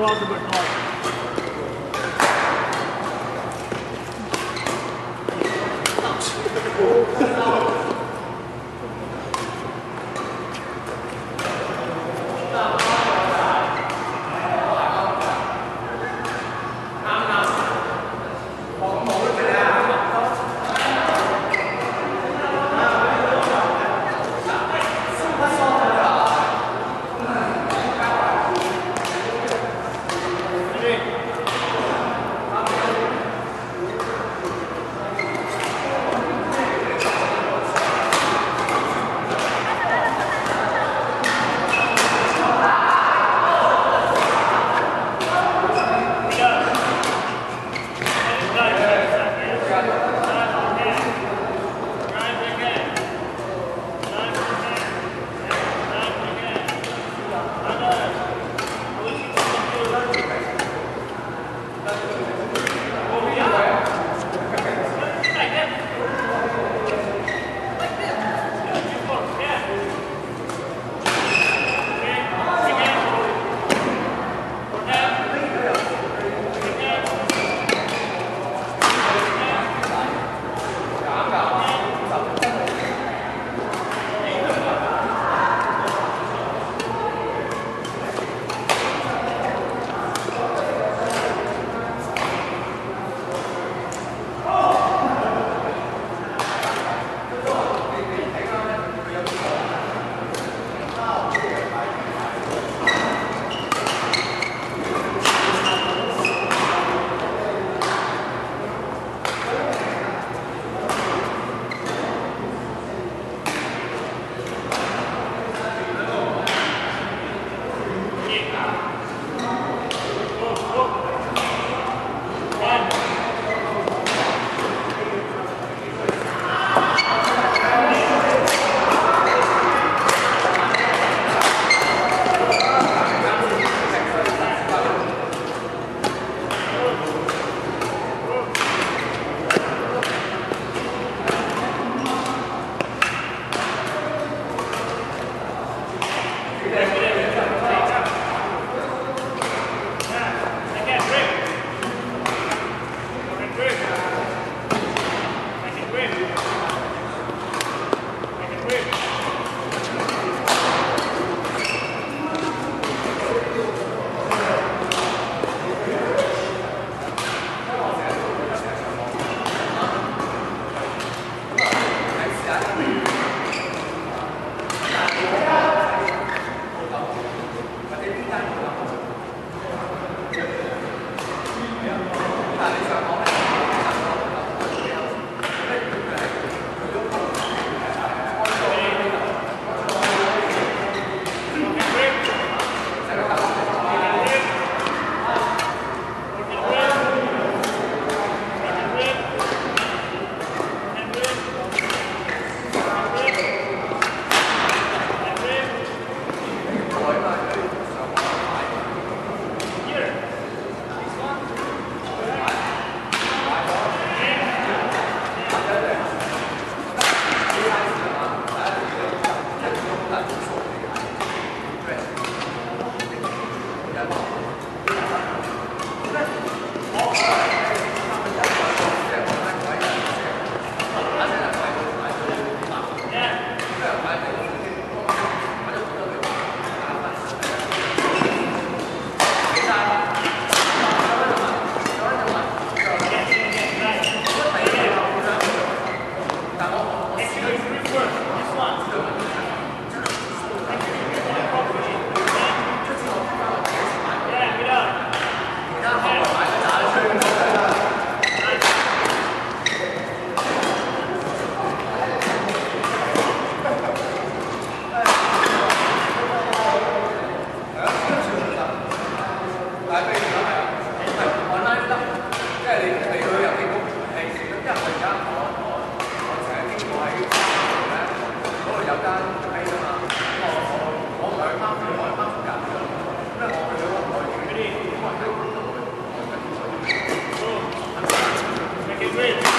throughout the good 我喺三號咧，嗰度有間雞啦嘛，咁我我兩班，兩班夾住，因為我對佢好有遠。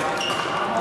あれ